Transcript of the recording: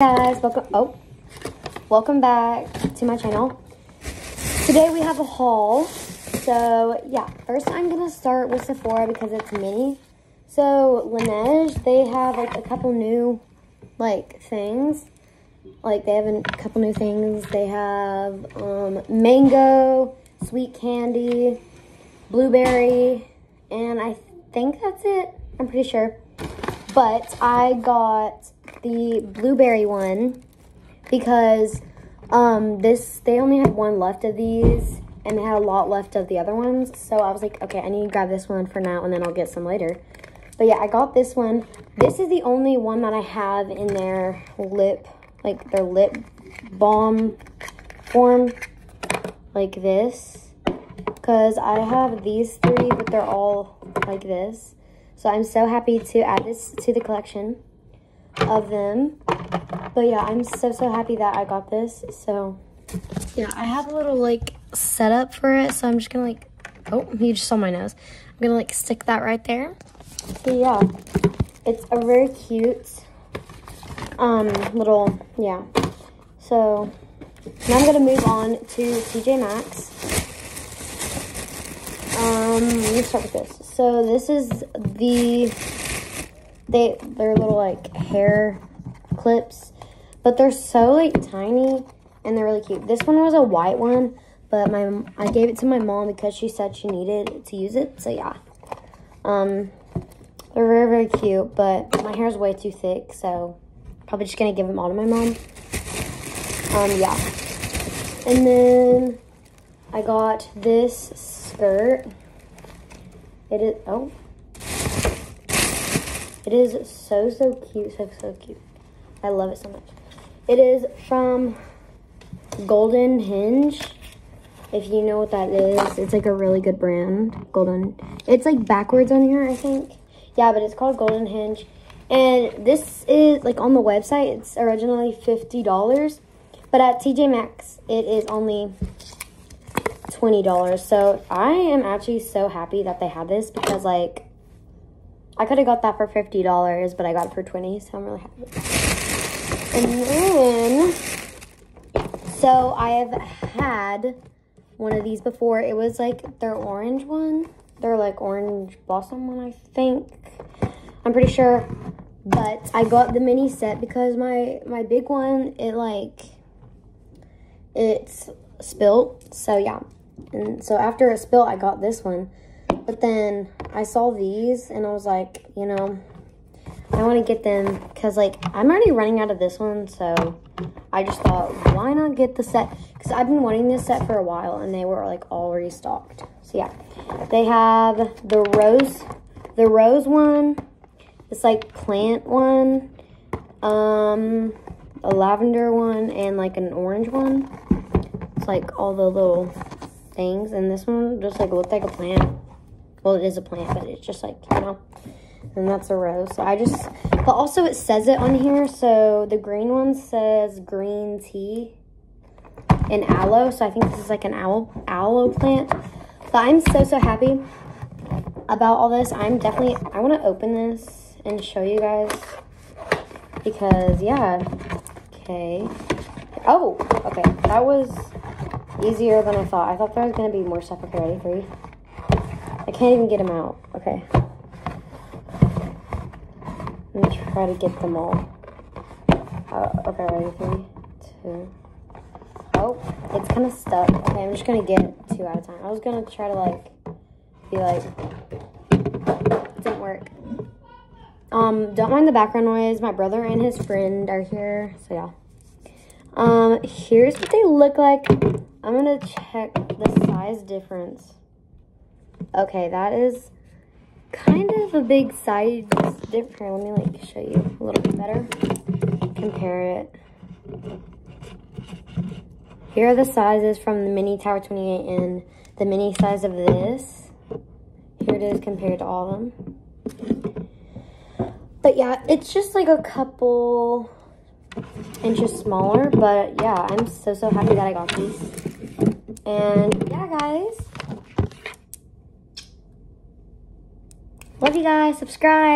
guys welcome oh welcome back to my channel. Today we have a haul so yeah first i'm gonna start with sephora because it's mini. So laneige they have like a couple new like things. Like they have a couple new things. They have um, mango sweet candy blueberry and i think that's it i'm pretty sure but i got the blueberry one because um, this they only had one left of these and they had a lot left of the other ones. So I was like, okay, I need to grab this one for now and then I'll get some later. But yeah, I got this one. This is the only one that I have in their lip, like their lip balm form, like this. Because I have these three, but they're all like this. So I'm so happy to add this to the collection of them. But yeah, I'm so, so happy that I got this. So yeah, I have a little like setup for it. So I'm just gonna like, oh, you just saw my nose. I'm gonna like stick that right there. So yeah, it's a very cute um, little, yeah. So now I'm gonna move on to TJ Maxx. Um, me start with this. So this is the they they're little like hair clips, but they're so like tiny and they're really cute. This one was a white one, but my I gave it to my mom because she said she needed to use it. So yeah, um, they're very very cute, but my hair is way too thick, so probably just gonna give them all to my mom. Um, yeah, and then I got this skirt. It is oh it is so, so cute. So, so cute. I love it so much. It is from Golden Hinge. If you know what that is, it's like a really good brand. Golden. It's like backwards on here, I think. Yeah, but it's called Golden Hinge. And this is like on the website, it's originally $50. But at TJ Maxx, it is only $20. So I am actually so happy that they have this because like I could have got that for $50, but I got it for 20 so I'm really happy. And then, so I have had one of these before. It was like their orange one. They're like orange blossom one, I think. I'm pretty sure. But I got the mini set because my, my big one, it like, it's spilt. So yeah. And so after it spilt, I got this one. But then I saw these and I was like, you know, I want to get them because like I'm already running out of this one. So I just thought, why not get the set? Because I've been wanting this set for a while and they were like all restocked. So yeah, they have the rose, the rose one. It's like plant one, um, a lavender one, and like an orange one. It's like all the little things. And this one just like looked like a plant. Well, it is a plant, but it's just like, you know, and that's a rose. So I just, but also it says it on here. So the green one says green tea and aloe. So I think this is like an aloe, aloe plant. But I'm so, so happy about all this. I'm definitely, I want to open this and show you guys because, yeah. Okay. Oh, okay. That was easier than I thought. I thought there was going to be more stuff. Okay, ready? Three, I can't even get them out. Okay. Let me try to get them all. Uh, okay, ready? Three, two. Oh, it's kind of stuck. Okay, I'm just going to get two at a time. I was going to try to, like, be like, it didn't work. Um, don't mind the background noise. My brother and his friend are here, so yeah. Um, here's what they look like. I'm gonna check the size difference. Okay, that is kind of a big size difference. Let me like show you a little bit better. Compare it. Here are the sizes from the mini Tower 28 and the mini size of this. Here it is compared to all of them. But yeah, it's just like a couple inches smaller. But yeah, I'm so, so happy that I got these. And yeah, guys. Love you guys. Subscribe.